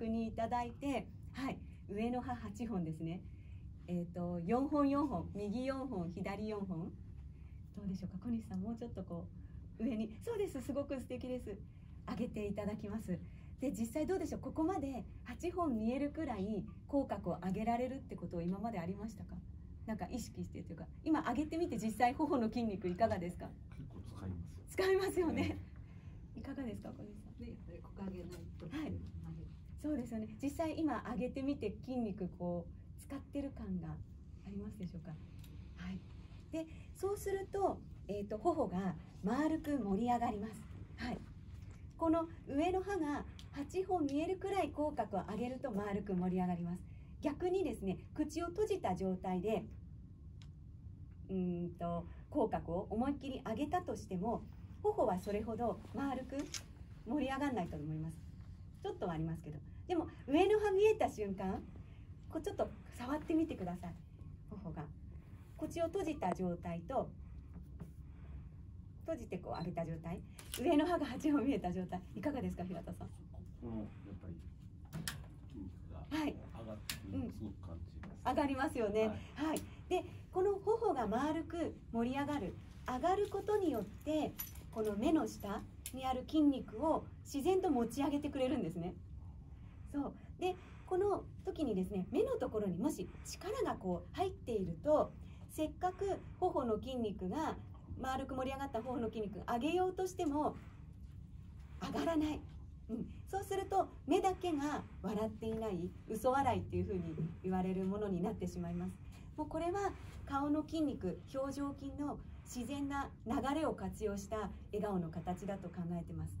確認いただいてはい上の歯8本ですね。えっ、と4本4本右4本左4本。どうでしょうか？小西さんもうちょっとこう上に。そうですすごく素敵です。上げていただきます。で実際どうでしょう？ここまで8本見えるくらい口角を上げられるってことを今までありましたか？なんか意識してというか今上げてみて実際頬の筋肉いかがですか？結構使いますよ。使いますよね、いかがですか小西さん？ね、やっぱりここ上げないと。はいそうですよね。実際今上げてみて筋肉こう使ってる感がありますでしょうか？はい。でそうすると,、えー、と頬が丸く盛り上がります。はい。この上の歯が8本見えるくらい口角を上げると丸く盛り上がります。逆にですね口を閉じた状態でうんと口角を思いっきり上げたとしても頬はそれほど丸く盛り上がらないと思います。とはありますけど。でも上の歯見えた瞬間こうちょっと触ってみてください。頬が。口を閉じた状態と閉じてこう上げた状態。上の歯が8本見えた状態。いかがですか平田さん？はい。上がってるのをすごく感じます。上がりますよね。はい。はい、でこの頬が丸く盛り上がる。上がることによってこの目の下にある筋肉を自然と持ち上げてくれるんですね。そう。でこの時にですね目のところにもし力がこう入っているとせっかく頬の筋肉が丸く盛り上がった頬の筋肉上げようとしても上がらない、うん、そうすると目だけが笑っていない嘘笑いっていうふうに言われるものになってしまいます。もうこれは顔の筋肉表情筋の自然な流れを活用した笑顔の形だと考えてます。